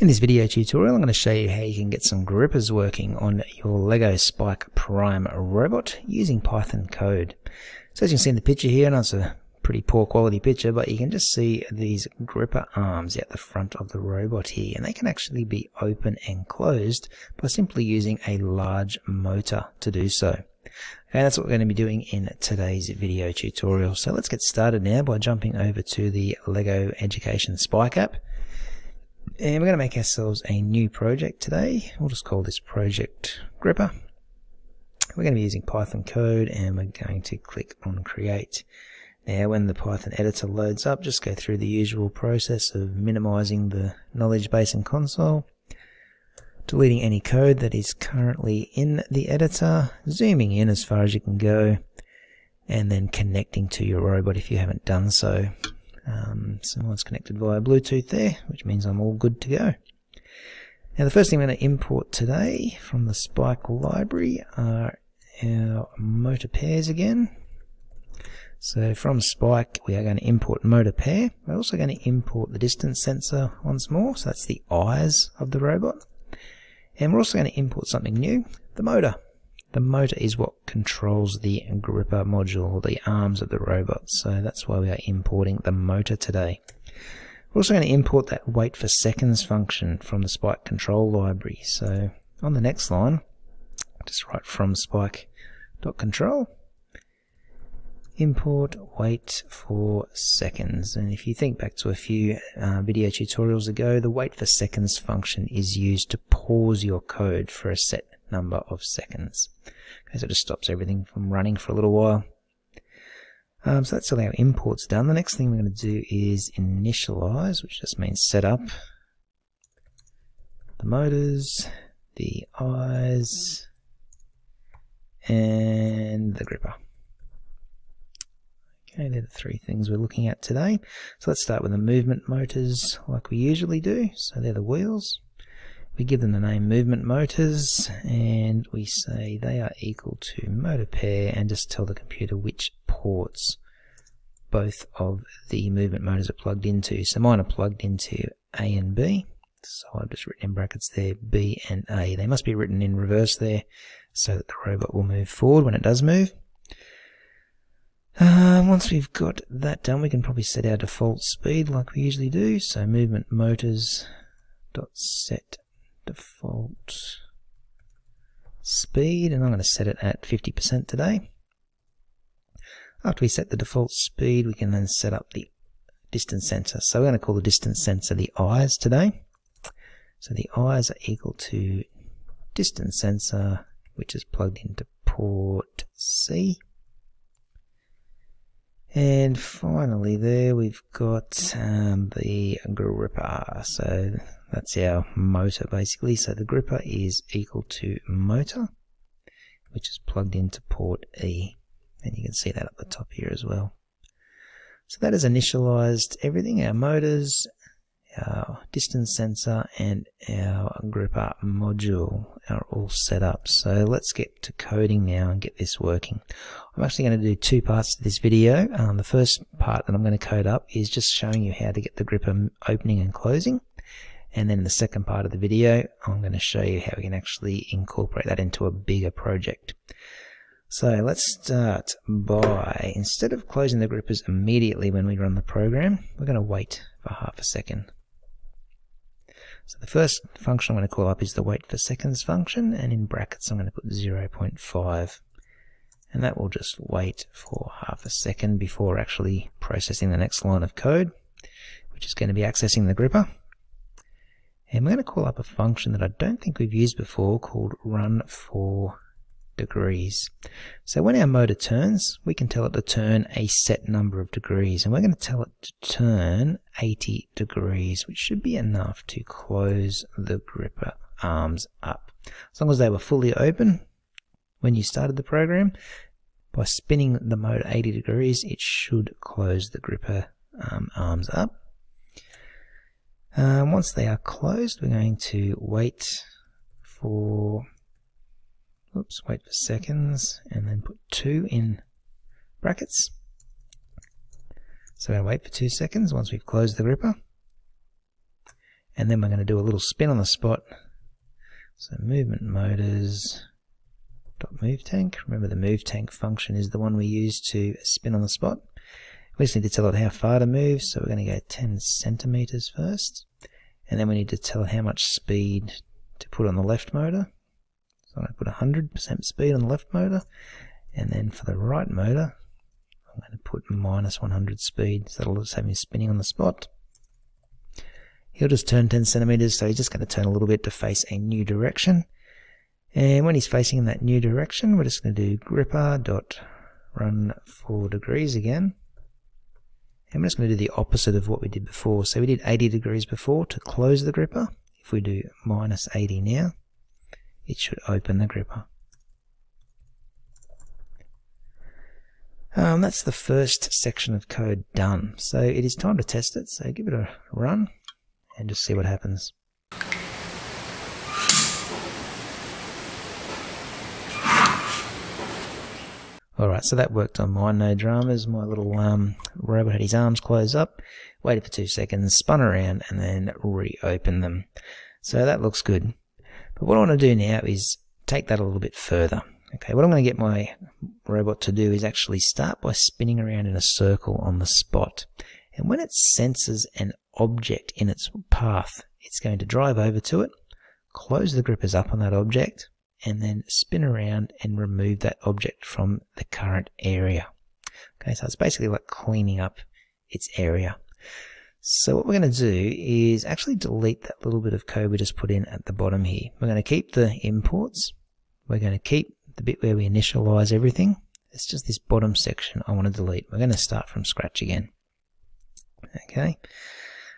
In this video tutorial I'm going to show you how you can get some grippers working on your LEGO Spike Prime robot using Python code. So as you can see in the picture here, and it's a pretty poor quality picture, but you can just see these gripper arms at the front of the robot here, and they can actually be open and closed by simply using a large motor to do so. And that's what we're going to be doing in today's video tutorial. So let's get started now by jumping over to the LEGO Education Spike app. And we're going to make ourselves a new project today. We'll just call this project Gripper. We're going to be using Python code and we're going to click on create. Now when the Python editor loads up, just go through the usual process of minimizing the knowledge base and console, deleting any code that is currently in the editor, zooming in as far as you can go, and then connecting to your robot if you haven't done so. Um, someone's connected via Bluetooth there, which means I'm all good to go. Now the first thing I'm going to import today from the Spike library are our motor pairs again. So from Spike we are going to import motor pair. We're also going to import the distance sensor once more, so that's the eyes of the robot. And we're also going to import something new, the motor. The motor is what controls the gripper module, or the arms of the robot, so that's why we are importing the motor today. We're also going to import that wait for seconds function from the Spike control library. So on the next line, just write from spike.control, import wait for seconds. And if you think back to a few uh, video tutorials ago, the wait for seconds function is used to pause your code for a set number of seconds. Okay, so it just stops everything from running for a little while. Um, so that's all our imports done. The next thing we're going to do is initialize, which just means set up the motors, the eyes, and the gripper. Okay, they're the three things we're looking at today. So let's start with the movement motors like we usually do. So they're the wheels. We give them the name movement motors and we say they are equal to motor pair and just tell the computer which ports both of the movement motors are plugged into. So mine are plugged into A and B. So I've just written in brackets there B and A. They must be written in reverse there so that the robot will move forward when it does move. Uh, once we've got that done, we can probably set our default speed like we usually do. So movement motors dot set default speed and I'm going to set it at 50% today. After we set the default speed we can then set up the distance sensor. So we're going to call the distance sensor the eyes today. So the eyes are equal to distance sensor which is plugged into port C. And finally there we've got um, the gripper. So that's our motor basically. So the gripper is equal to motor, which is plugged into port E. And you can see that at the top here as well. So that has initialized everything, our motors, distance sensor and our gripper module are all set up. So let's get to coding now and get this working. I'm actually going to do two parts to this video. Um, the first part that I'm going to code up is just showing you how to get the gripper opening and closing. And then the second part of the video, I'm going to show you how we can actually incorporate that into a bigger project. So let's start by, instead of closing the grippers immediately when we run the program, we're going to wait for half a second. So the first function I'm going to call up is the wait for seconds function, and in brackets I'm going to put 0.5. And that will just wait for half a second before actually processing the next line of code, which is going to be accessing the gripper. And we're going to call up a function that I don't think we've used before called run for degrees. So when our motor turns, we can tell it to turn a set number of degrees, and we're going to tell it to turn 80 degrees, which should be enough to close the gripper arms up. As long as they were fully open when you started the program, by spinning the motor 80 degrees, it should close the gripper um, arms up. Um, once they are closed, we're going to wait for, oops, wait for seconds, and then put 2 in brackets. So we're going to wait for 2 seconds once we've closed the gripper. and then we're going to do a little spin on the spot. So movement motors dot move tank. Remember the move tank function is the one we use to spin on the spot. We just need to tell it how far to move, so we're going to go 10 centimeters first, and then we need to tell it how much speed to put on the left motor. So I'm going to put 100% speed on the left motor, and then for the right motor, I'm going to put minus 100 speed, so that'll just have me spinning on the spot. He'll just turn 10 centimeters, so he's just going to turn a little bit to face a new direction. And when he's facing in that new direction, we're just going to do gripper dot run for degrees again. And we're just going to do the opposite of what we did before. So we did 80 degrees before to close the gripper. If we do minus 80 now, it should open the gripper. Um, that's the first section of code done. So it is time to test it. So give it a run and just see what happens. Alright, so that worked on mine, no dramas. My little um, robot had his arms closed up, waited for two seconds, spun around, and then reopened them. So that looks good. But what I want to do now is take that a little bit further. Okay, what I'm going to get my robot to do is actually start by spinning around in a circle on the spot. And when it senses an object in its path, it's going to drive over to it, close the grippers up on that object, and then spin around and remove that object from the current area. Okay, so it's basically like cleaning up its area. So what we're going to do is actually delete that little bit of code we just put in at the bottom here. We're going to keep the imports. We're going to keep the bit where we initialize everything. It's just this bottom section I want to delete. We're going to start from scratch again. Okay.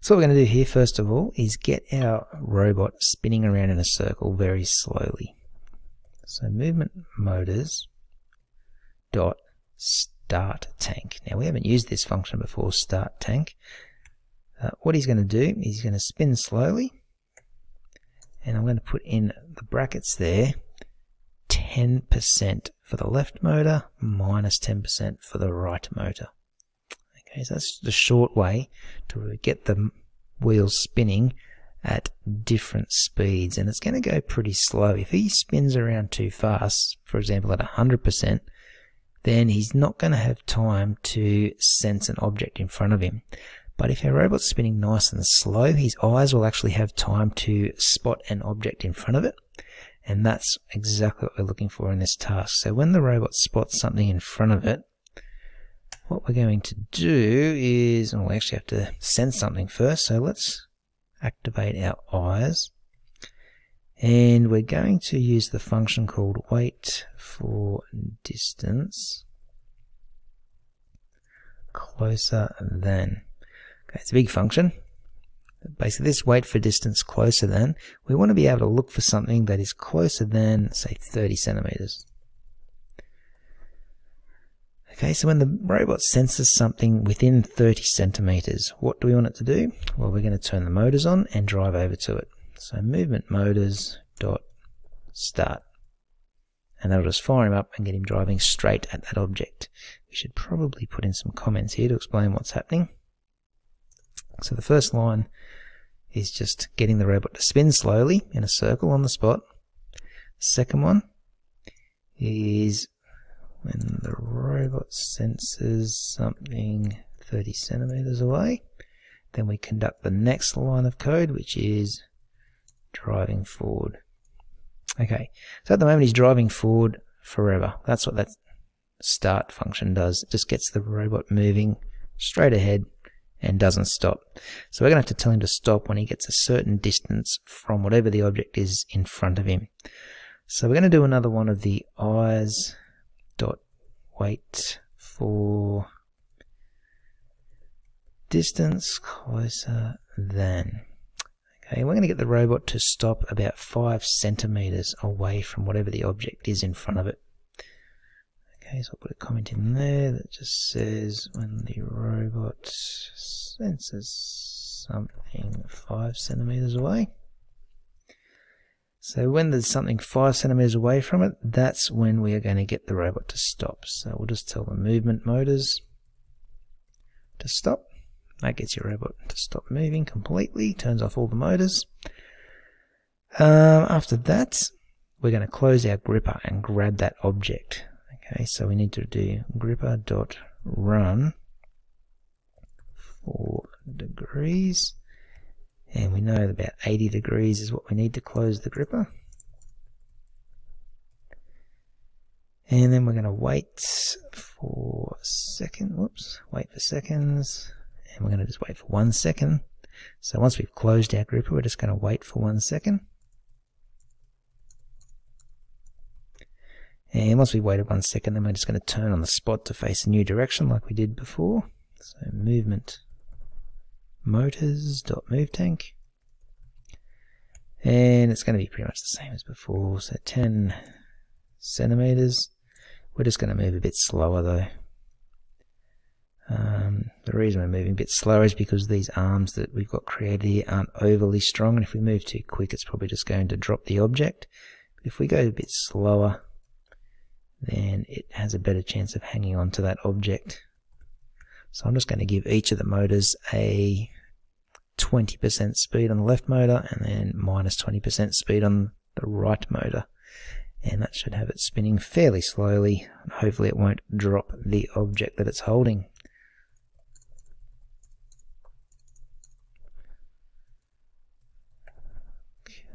So what we're going to do here first of all is get our robot spinning around in a circle very slowly. So movement motors dot start tank. Now we haven't used this function before, start tank. Uh, what he's going to do, is he's going to spin slowly, and I'm going to put in the brackets there 10% for the left motor, minus 10% for the right motor. Okay, so that's the short way to get the wheels spinning at different speeds and it's going to go pretty slow. If he spins around too fast, for example at 100%, then he's not going to have time to sense an object in front of him. But if our robot's spinning nice and slow, his eyes will actually have time to spot an object in front of it. And that's exactly what we're looking for in this task. So when the robot spots something in front of it, what we're going to do is, well, we actually have to sense something first. So let's activate our eyes. And we're going to use the function called wait for distance closer than. It's a big function. Basically, this wait for distance closer than, we want to be able to look for something that is closer than, say, 30 centimeters. Okay, so when the robot senses something within 30 centimeters, what do we want it to do? Well, we're going to turn the motors on and drive over to it. So movement motors dot start. And that'll just fire him up and get him driving straight at that object. We should probably put in some comments here to explain what's happening. So the first line is just getting the robot to spin slowly in a circle on the spot. The second one is when the robot senses something 30 centimeters away, then we conduct the next line of code, which is driving forward. Okay, so at the moment he's driving forward forever. That's what that start function does. It just gets the robot moving straight ahead and doesn't stop. So we're going to have to tell him to stop when he gets a certain distance from whatever the object is in front of him. So we're going to do another one of the eyes dot wait for distance closer than. Okay, we're going to get the robot to stop about 5 centimeters away from whatever the object is in front of it. Okay, so I'll put a comment in there that just says when the robot senses something 5 centimeters away. So when there's something 5 centimeters away from it, that's when we are going to get the robot to stop. So we'll just tell the movement motors to stop. That gets your robot to stop moving completely, turns off all the motors. Um, after that, we're going to close our gripper and grab that object. Okay, so we need to do gripper dot run degrees, and we know that about 80 degrees is what we need to close the gripper. And then we're going to wait for second, whoops, wait for seconds, and we're going to just wait for one second. So once we've closed our gripper, we're just going to wait for one second. And once we've waited one second, then we're just going to turn on the spot to face a new direction like we did before. So movement motors dot move tank. And it's going to be pretty much the same as before. So 10 centimeters. We're just going to move a bit slower though. Um, the reason we're moving a bit slower is because these arms that we've got created here aren't overly strong and if we move too quick it's probably just going to drop the object. But if we go a bit slower then it has a better chance of hanging on to that object. So I'm just going to give each of the motors a 20% speed on the left motor and then minus 20% speed on the right motor. And that should have it spinning fairly slowly and hopefully it won't drop the object that it's holding.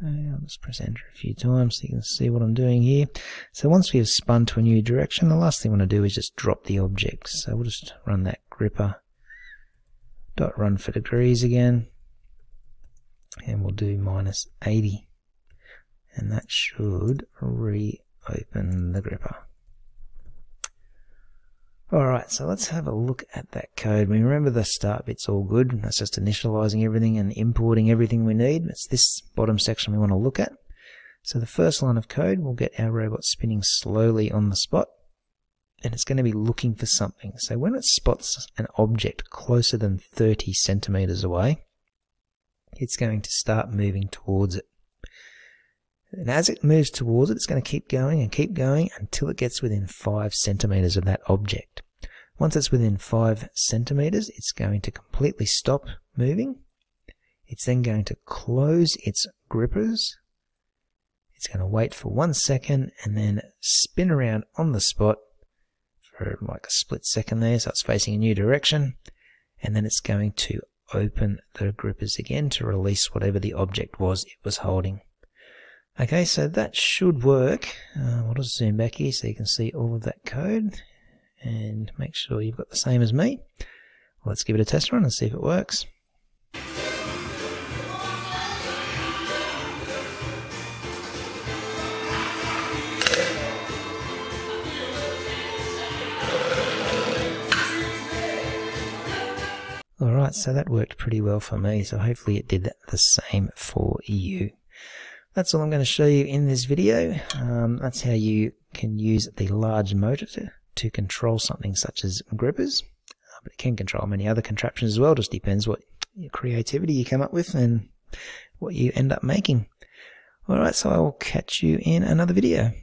Okay, I'll just press enter a few times so you can see what I'm doing here. So once we have spun to a new direction, the last thing we want to do is just drop the object. So we'll just run that gripper dot run for degrees again and we'll do minus 80 and that should reopen the gripper. Alright, so let's have a look at that code. We remember the start bit's all good. That's just initializing everything and importing everything we need. It's this bottom section we want to look at. So the first line of code will get our robot spinning slowly on the spot. And it's going to be looking for something. So when it spots an object closer than 30 centimeters away, it's going to start moving towards it. And as it moves towards it, it's going to keep going and keep going until it gets within 5 centimeters of that object. Once it's within 5 centimeters, it's going to completely stop moving. It's then going to close its grippers. It's going to wait for one second and then spin around on the spot for like a split second there, so it's facing a new direction. And then it's going to open the grippers again to release whatever the object was it was holding. Okay, so that should work. Uh, we'll just zoom back here so you can see all of that code and make sure you've got the same as me. Let's give it a test run and see if it works. Alright, so that worked pretty well for me, so hopefully it did the same for you. That's all I'm going to show you in this video. Um, that's how you can use the large motor to, to control something such as grippers. Uh, but it can control many other contraptions as well, just depends what creativity you come up with and what you end up making. Alright, so I'll catch you in another video.